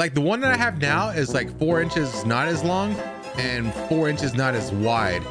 Like the one that I have now is like four inches not as long and four inches not as wide.